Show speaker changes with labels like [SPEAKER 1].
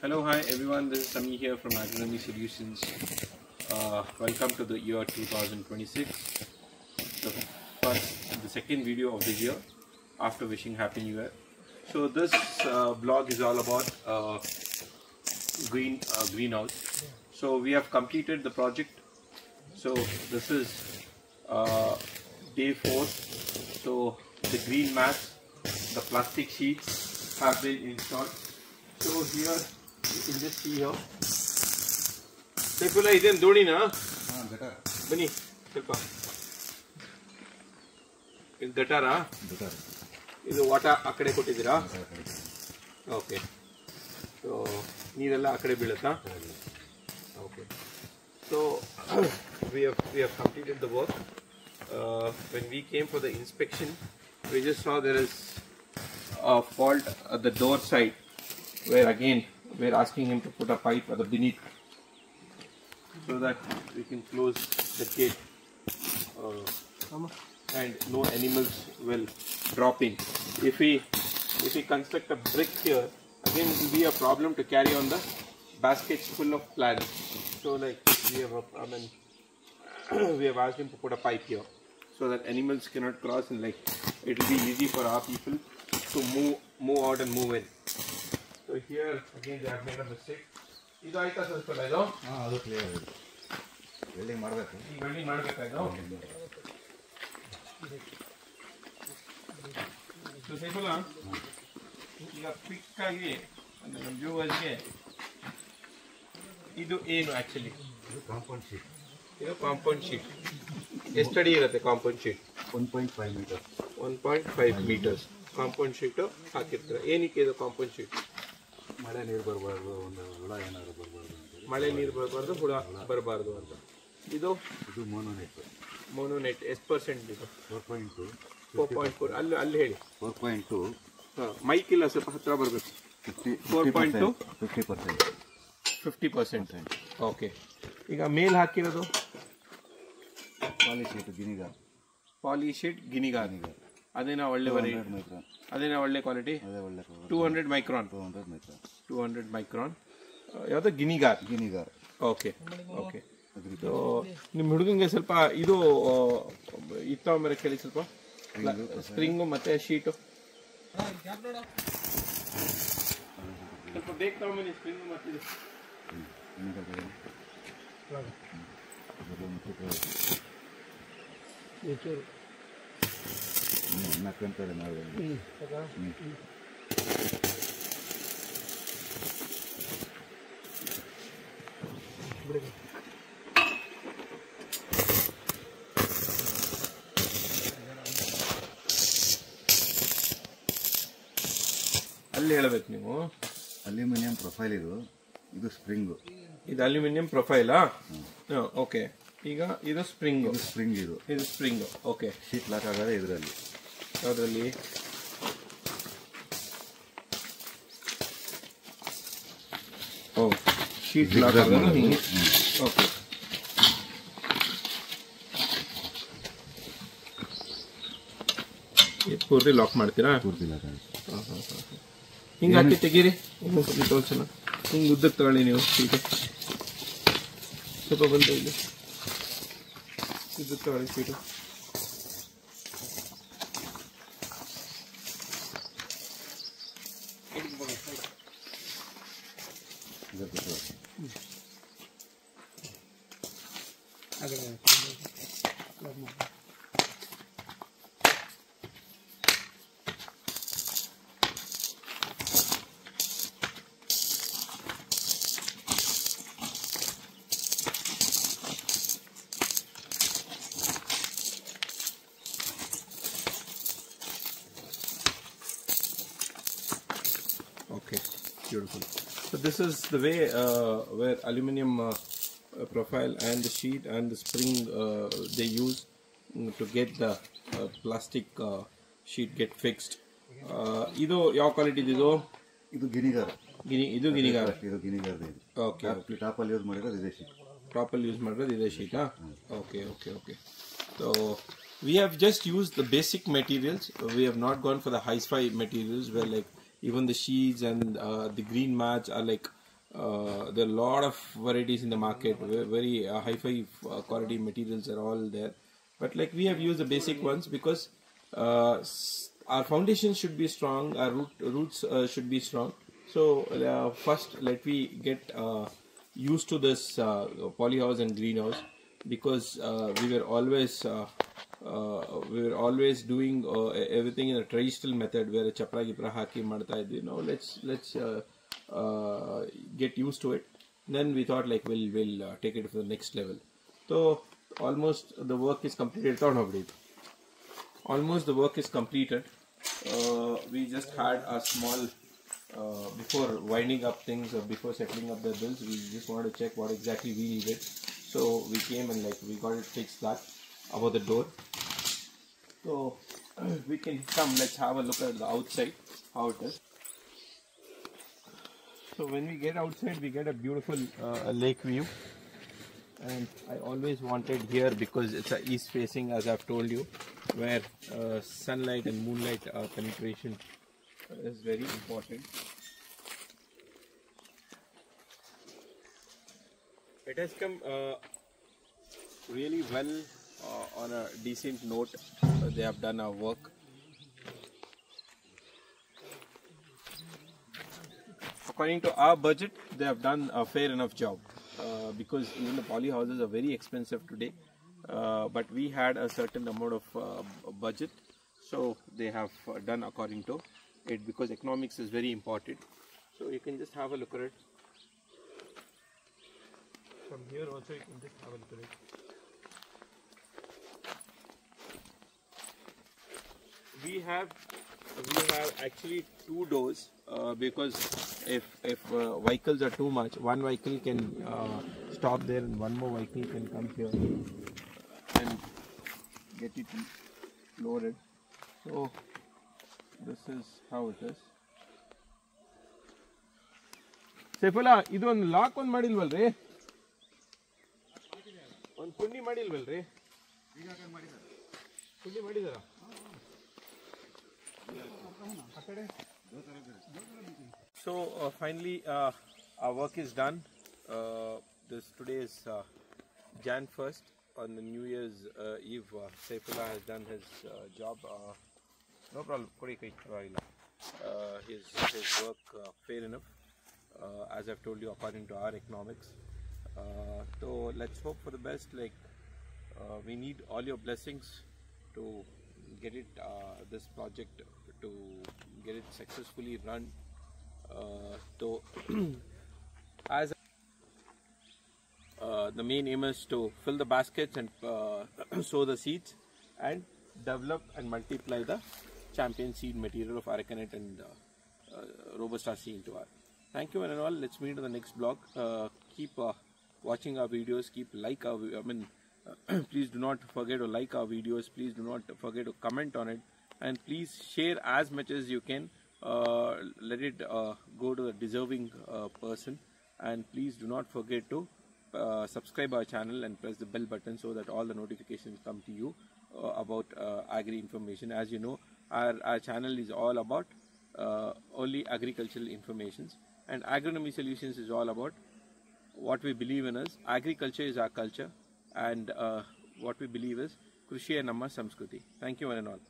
[SPEAKER 1] Hello, hi everyone. This is Sami here from Agronomy Solutions. Uh, welcome to the year 2026, the first, the second video of the year after wishing Happy New Year. So this uh, blog is all about uh, green uh, greenhouse. So we have completed the project. So this is uh, day four. So the green mats, the plastic sheets have been installed. So here you can just see here. Saifulla ಇದೇನು ದೋಣಿನಾ
[SPEAKER 2] ಹಾಂ ಗಟಾರ
[SPEAKER 1] ಬನ್ನಿ ಸ್ವಲ್ಪ ಇದು ಗಟಾರಾ
[SPEAKER 2] ಗಟಾರ
[SPEAKER 1] ಇದು ವಾಟ ಆ ಕಡೆ ಕೊಟ್ಟಿದ್ದೀರಾ okay so ನೀರೆಲ್ಲ ಆ ಕಡೆ ಬೀಳುತ್ತಾ okay so we have we have completed the work when we came for the inspection we just saw there is a fault at the door side where again we're asking him to put a pipe beneath so that we can close the gate uh, and no animals will drop in. If we if we construct a brick here, again it will be a problem to carry on the baskets full of plants. So like we have I mean we have asked him to put a pipe here so that animals cannot cross and like it will be easy for our people to move move out and move in. So here again they have made a mistake. ಇದು ಆಯ್ತಾ ಸ್ವಲ್ಪ ಇದು
[SPEAKER 2] ಹಾಂ ಅದು clear ಇದೆ welding ಮಾಡಬೇಕು
[SPEAKER 1] ಈ welding ಮಾಡಬೇಕಾಯ್ತು so Saifulla ಈಗ ಕ್ವಿಕ್ ಆಗಿ ಅಂದ್ರೆ ನಮ್ಮ ವ್ಯೂವರ್ಸ್ಗೆ ಇದು ಏನು
[SPEAKER 2] ಆ್ಯಕ್ಚುಲಿ ಕಾಂಪೌಂಡ್ ಶೀಟ್
[SPEAKER 1] ಇದು ಕಾಂಪೌಂಡ್ ಶೀಟ್ ಎಷ್ಟಡಿ ಇರುತ್ತೆ compound sheet
[SPEAKER 2] one point five metre
[SPEAKER 1] one point five metres compound sheet ಹಾಕಿರ್ತಾರೆ ಏನಕ್ಕೆ ಇದು ಕಾಂಪೌಂಡ್ ಶೀಟ್
[SPEAKER 2] ಮಳೆ ನೀರು ಬರಬಾರ್ದು ಒಂದು ಹುಳ ಏನಾದ್ರು ಬರಬಾರ್ದು ಅಂತೇಳಿ
[SPEAKER 1] ಮಳೆ ನೀರು ಬರಬಾರ್ದು ಹುಳ ಬರಬಾರ್ದು ಅಂತ. ಇದು?
[SPEAKER 2] ಇದು ಮೋನೋನೆಟ್
[SPEAKER 1] ಮೋನೋನೆಟ್ ಎಷ್ಟು ಪರ್ಸೆಂಟ್ ಇದು?
[SPEAKER 2] Four point two
[SPEAKER 1] four point four ಅಲ್ಲಿ ಅಲ್ಲಿ ಹೇಳಿ.
[SPEAKER 2] ಫೋರ್ ಪಾಯಿಂಟ್ ಟು
[SPEAKER 1] ಮೈಕ್ ಇಲ್ಲ ಸ್ವಲ್ಪ ಹತ್ರ ಬರಬೇಕು.
[SPEAKER 2] Fifty
[SPEAKER 1] 4.2?
[SPEAKER 2] Fifty percent
[SPEAKER 1] fifty percent okay ಈಗ ಮೇಲ್ ಹಾಕಿರೋದು?
[SPEAKER 2] ಪಾಲಿ ಶೀಟ್ ಗಿನಿಗಾರ್
[SPEAKER 1] ಪಾಲಿಶೇಟ್ ಗಿನಿಗಾರ್ ಗಿನಿಗಾರ್ ಅದೇನಾ ಒಳ್ಳೆ
[SPEAKER 2] ಮೈಕ್ರಾನ್
[SPEAKER 1] ಅದೇನಾ ಒಳ್ಳೆ
[SPEAKER 2] quality
[SPEAKER 1] two hundred micron
[SPEAKER 2] two hundred micron
[SPEAKER 1] two hundred micron ಯಾವುದೋ ಗಿನಿಗಾರ್.
[SPEAKER 2] ಗಿನಿಗಾರ್.
[SPEAKER 1] ಓಕೆ ಓಕೆ ಸೊ ನಿಮ್ಮ ಹುಡುಗಂಗೆ ಸ್ವಲ್ಪ ಇದು ಇತ್ತ ಮೇಲೆ ಕೇಳಿ ಸ್ವಲ್ಪ. ಸ್ಪ್ರಿಂಗು ಮತ್ತೆ ಶೀಟು ಸ್ವಲ್ಪ ಬೇಕು ತಗೊಂಬನ್ನಿ ಸ್ಪ್ರಿಂಗು ಮತ್ತೆ ಇದು.
[SPEAKER 2] ನಾಲ್ಕಂತಾರೆ ನಾವು
[SPEAKER 1] ಅಲ್ಲಿ ಹೇಳಬೇಕು ನೀವು.
[SPEAKER 2] ಅಲ್ಯೂಮಿನಿಯಂ ಪ್ರೊಫೈಲ್ ಇದು. ಇದು ಸ್ಪ್ರಿಂಗು
[SPEAKER 1] ಇದು ಅಲ್ಯೂಮಿನಿಯಂ ಪ್ರೊಫೈಲಾ ಓಕೆ ಈಗ ಇದು ಸ್ಪ್ರಿಂಗು
[SPEAKER 2] ಇದು ಸ್ಪ್ರಿಂಗ್ ಇದು.
[SPEAKER 1] ಇದು ಸ್ಪ್ರಿಂಗ್ ಓಕೆ
[SPEAKER 2] ಶೀಟ್ ಲಾಕ್ ಆಗೋದೇ ಇದರಲ್ಲಿ.
[SPEAKER 1] ಅದರಲ್ಲಿ ಓ ಶೀಟ್ ಲಾಕ್ ಓಕೆ ಪೂರ್ತಿ ಲಾಕ್ ಮಾಡ್ತೀರಾ?
[SPEAKER 2] ಪೂರ್ತಿ ಲಾಕ್ ಆಗುತ್ತೆ.
[SPEAKER 1] ಹಿಂಗೆ ಹಾಕಿ ತೆಗೀರಿ. ಇನ್ನೊಂದು ಸ್ವಲ್ಪ ತೋರ್ಸೋಣ ಹಿಂಗೆ ಉದ್ದಕ್ಕೆ ತಗೊಳ್ಳಿ ನೀವು ಶೀಟು. ಸ್ವಲ್ಪ ಬಂದು ಇಲ್ಲಿ. ಉದ್ದಕ್ಕೆ ತಗೊಳ್ಳಿ
[SPEAKER 2] sheet.
[SPEAKER 1] Okay, beautiful. So this is the way uh, where aluminium uh, uh, profile and the sheet and the spring uh, they use mm, to get the uh, plastic uh, sheet get fixed. Uh, ಇದು ಯಾವ quality ಇದು
[SPEAKER 2] ಇದು ಗಿನಿಗಾರ್
[SPEAKER 1] ಗಿನಿ ಇದು ಗಿನಿಗಾರ
[SPEAKER 2] ಇದು ಗಿನಿಗಾರ್ದು ಇದು
[SPEAKER 1] okay
[SPEAKER 2] top ಟಾಪಲ್ಲಿ use ಮಾಡಿರೋದು ಇದೇ sheet
[SPEAKER 1] ಟಾಪಲ್ಲಿ use ಮಾಡಿರೋದು ಇದೇ ಶೀಟಾ okay okay okay so we have just used the basic materials. We have not gone for the high-fi materials where like even the sheets and uh, the green mats are like Uh, there are a lot of varieties in the market, very uh, high-fi uh, quality materials are all there. But like we have used the basic ones because uh, our foundation should be strong, our root, roots uh, should be strong. So first, let we get used to this polyhouse and greenhouse because we were always we were always doing uh, e- everything in a traditional method where chapra gipra haki ಮಾಡ್ತಾ ಇದ್ವಿ now let's let's uh, uh, get used to it then we thought like we'll we'll uh, take it to the next level so almost the work is completed ತಗೊಂಡೋಗ್ಬಿಡಿ almost the work is completed uh, we just had a small uh, before winding up things or before settling up the bills we just wanted to check what exactly we needed so we came and like we got it fixed that about the door. So we can come let's have a look at the outside how it is. So when we get outside we get a beautiful uh, lake view. And I always wanted here because it's a east facing as I've told you where uh, sunlight and moonlight uh, penetration is very important. It has come uh, really well uh, on a decent note they have done our work according to our budget, they have done a fair enough job uh, because even the poly houses are very expensive today. Uh, but we had a certain amount of uh, budget, so they have uh, done according to it because economics is very important. So you can just have a look at it. From here also you can just have a look at it. we have we have actually two doors uh, because if if uh, vehicles are too much one vehicle can uh, stop there and one more vehicle can come here and get it loaded so this is how it is ಸೇಫುಲ್ಲ ಇದು ಒಂದು lock ಒಂದು ಮಾಡಿಲ್ವಲ್ರಿ ಒಂದು ಕುಂಡಿ ಮಾಡಿಲ್ವಲ್ರಿ ಕುಂಡಿ ಮಾಡಿದಾರ so uh, finally, uh, our work is done. Uh, this today is uh, Jan 1st on the New Year's uh, Eve. Uh, Saifullah has done his uh, job. no problem. Uh, his his work fair enough. as I've told you, according to our economics. so let's hope for the best. Like we need all your blessings to get it uh, this project to get it successfully run uh, so as uh, the main aim is to fill the baskets and uh, sow the seeds and develop and multiply the champion seed material of aracanite and uh, uh, robusta seed into our. Thank you and all let's meet in the next blog uh, keep uh, watching our videos. Keep like our i mean please do not forget to like our videos. Please do not forget to comment on it. And please share as much as you can. Uh, let it uh, go to the deserving uh, person. And please do not forget to uh, subscribe our channel and press the bell button so that all the notifications come to you uh, about uh, agri information. As you know our, our channel is all about only agricultural informations. And agronomy solutions is all about what we believe in is agriculture is our culture and uh, what we believe is Krishiye Namma Samskriti. Thank you one and all.